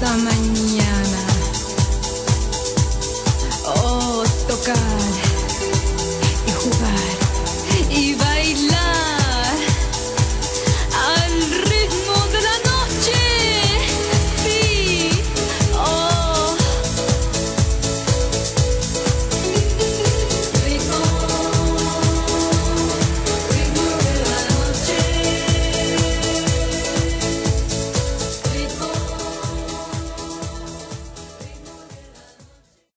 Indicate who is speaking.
Speaker 1: самония.